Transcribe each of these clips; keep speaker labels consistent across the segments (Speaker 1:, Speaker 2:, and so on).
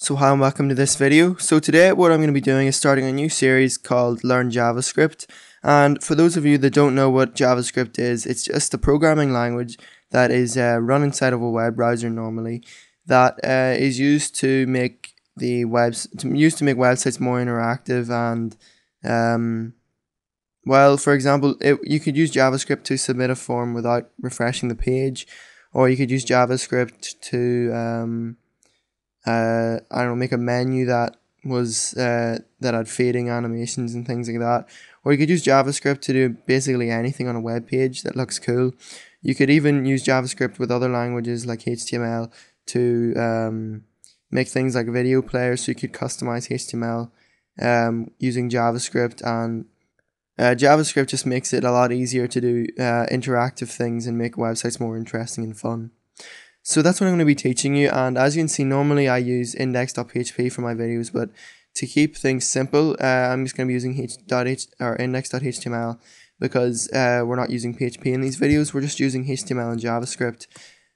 Speaker 1: So hi and welcome to this video. So today what I'm going to be doing is starting a new series called Learn JavaScript. And for those of you that don't know what JavaScript is, it's just a programming language that is uh, run inside of a web browser normally that uh, is used to make the webs to, used to make websites more interactive and um, well for example it, you could use JavaScript to submit a form without refreshing the page or you could use JavaScript to um, uh, I don't know, make a menu that was uh, that had fading animations and things like that. Or you could use JavaScript to do basically anything on a web page that looks cool. You could even use JavaScript with other languages like HTML to um, make things like video players. So you could customize HTML um, using JavaScript, and uh, JavaScript just makes it a lot easier to do uh, interactive things and make websites more interesting and fun. So that's what I'm going to be teaching you and as you can see normally I use index.php for my videos but to keep things simple uh, I'm just going to be using h.h or index.html because uh, we're not using PHP in these videos we're just using HTML and JavaScript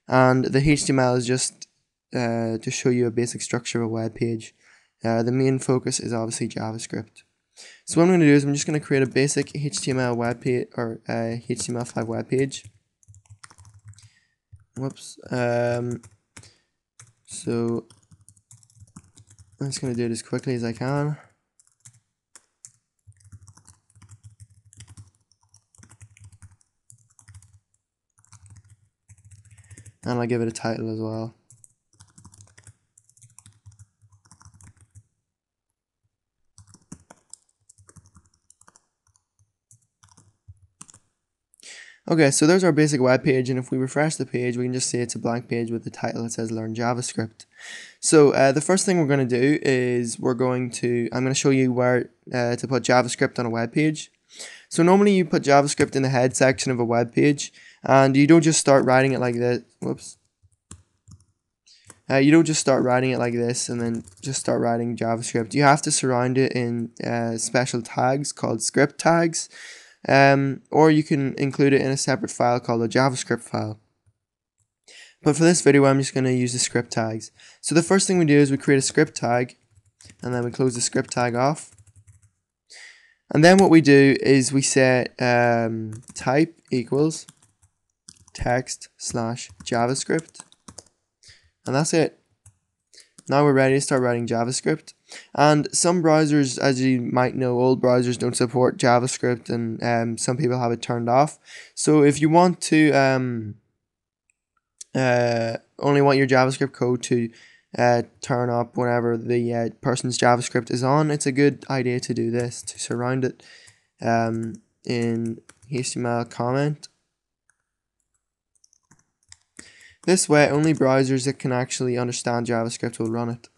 Speaker 1: and the HTML is just uh, to show you a basic structure of a web page. Uh, the main focus is obviously JavaScript. So what I'm going to do is I'm just going to create a basic HTML web page or HTML5 web page whoops um so I'm just going to do it as quickly as I can. And I'll give it a title as well Okay, so there's our basic web page, and if we refresh the page, we can just see it's a blank page with the title that says Learn JavaScript. So uh, the first thing we're going to do is we're going to, I'm going to show you where uh, to put JavaScript on a web page. So normally you put JavaScript in the head section of a web page, and you don't just start writing it like this. Whoops. Uh, you don't just start writing it like this and then just start writing JavaScript. You have to surround it in uh, special tags called script tags um, or you can include it in a separate file called a JavaScript file. But for this video, I'm just going to use the script tags. So the first thing we do is we create a script tag, and then we close the script tag off. And then what we do is we set um, type equals text slash JavaScript. And that's it. Now we're ready to start writing JavaScript. And some browsers, as you might know, old browsers don't support JavaScript, and um, some people have it turned off. So if you want to um, uh, only want your JavaScript code to uh, turn up whenever the uh, person's JavaScript is on, it's a good idea to do this to surround it um, in HTML comment. This way, only browsers that can actually understand JavaScript will run it.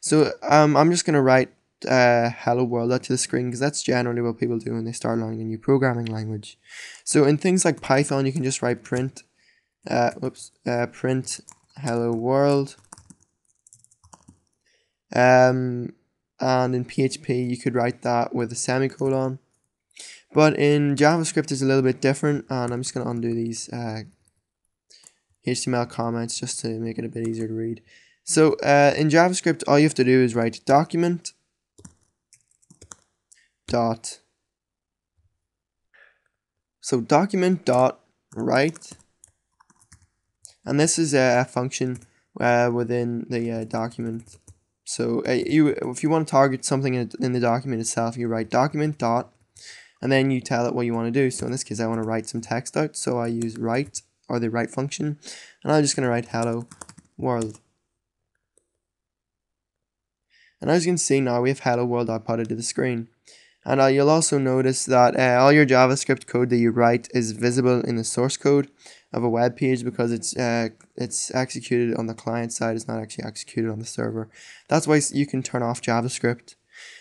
Speaker 1: So um, I'm just going to write uh, hello world out to the screen because that's generally what people do when they start learning a new programming language. So in things like Python, you can just write print, uh, whoops, uh, print hello world. Um, and in PHP, you could write that with a semicolon. But in JavaScript, it's a little bit different, and I'm just going to undo these uh, HTML comments just to make it a bit easier to read. So uh, in JavaScript, all you have to do is write document dot. So document dot write, and this is a, function uh, within the uh, document. So uh, you, if you want to target something in, in the document itself, you write document dot, and then you tell it what you want to do. So in this case, I want to write some text out, so I use write or the write function, and I'm just going to write hello world. And as you can see now, we have hello world outputted to the screen. And uh, you'll also notice that uh, all your JavaScript code that you write is visible in the source code of a web page because it's uh, it's executed on the client side, it's not actually executed on the server. That's why you can turn off JavaScript.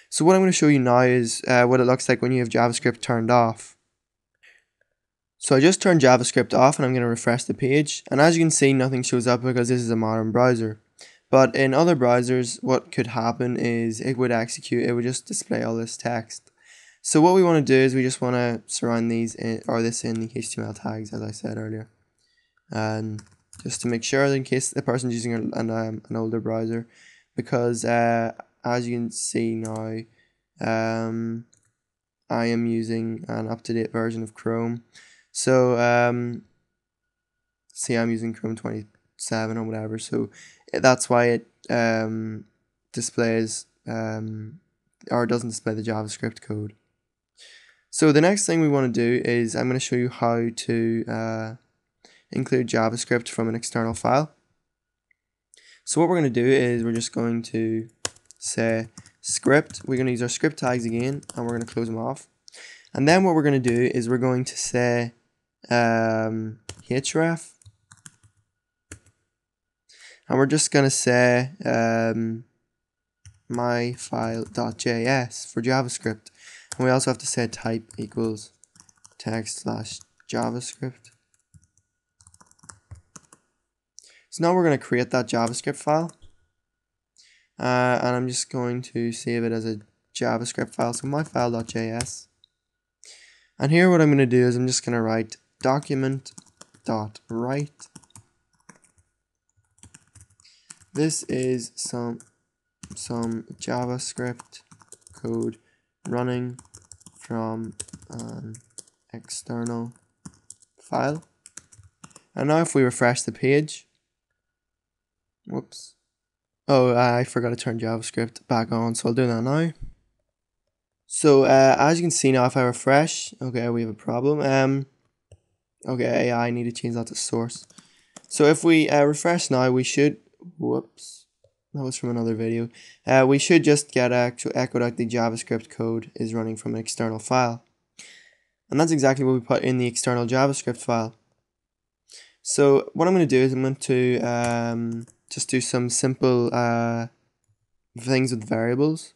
Speaker 1: So what I'm going to show you now is uh, what it looks like when you have JavaScript turned off. So I just turned JavaScript off and I'm going to refresh the page. And as you can see, nothing shows up because this is a modern browser. But in other browsers, what could happen is it would execute, it would just display all this text. So what we want to do is we just want to surround these in, or this in the HTML tags, as I said earlier. And just to make sure in case the person's using an, um, an older browser. because uh, as you can see now, um, I am using an up-to-date version of Chrome. So, um, see, I'm using Chrome 27 or whatever. So that's why it um, displays um, or doesn't display the JavaScript code. So the next thing we want to do is I'm going to show you how to uh, include JavaScript from an external file. So what we're going to do is we're just going to say script. We're going to use our script tags again and we're going to close them off. And then what we're going to do is we're going to say um, href and we're just going to say um, myfile.js for JavaScript. And we also have to say type equals text slash JavaScript. So now we're going to create that JavaScript file. Uh, and I'm just going to save it as a JavaScript file. So myfile.js. And here what I'm going to do is I'm just going to write document.write. This is some some JavaScript code running from an external file. And now if we refresh the page, whoops. Oh, I forgot to turn JavaScript back on, so I'll do that now. So uh, as you can see now, if I refresh, okay, we have a problem. Um, okay, I need to change that to source. So if we uh, refresh now, we should, whoops, that was from another video. Uh, we should just get actual echoed the JavaScript code is running from an external file. And that's exactly what we put in the external JavaScript file. So what I'm going to do is I'm going to um, just do some simple uh, things with variables.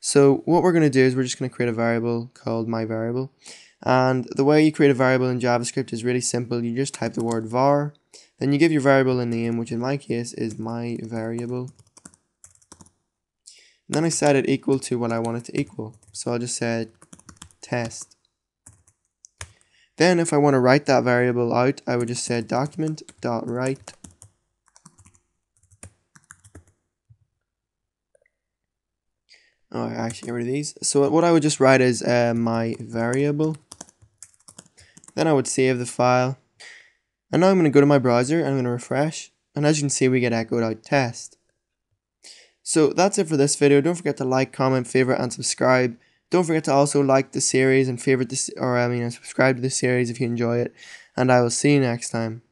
Speaker 1: So what we're going to do is we're just going to create a variable called my variable. And the way you create a variable in JavaScript is really simple. You just type the word var, then you give your variable a name, which in my case is my variable. And then I set it equal to what I want it to equal. So I'll just say test. Then if I want to write that variable out, I would just say document.write Oh, I actually, get rid of these. So what I would just write is uh, my variable. Then I would save the file. And now I'm going to go to my browser and I'm going to refresh. And as you can see, we get echoed out test. So that's it for this video. Don't forget to like, comment, favorite, and subscribe. Don't forget to also like the series and favorite this, or I mean, subscribe to the series if you enjoy it. And I will see you next time.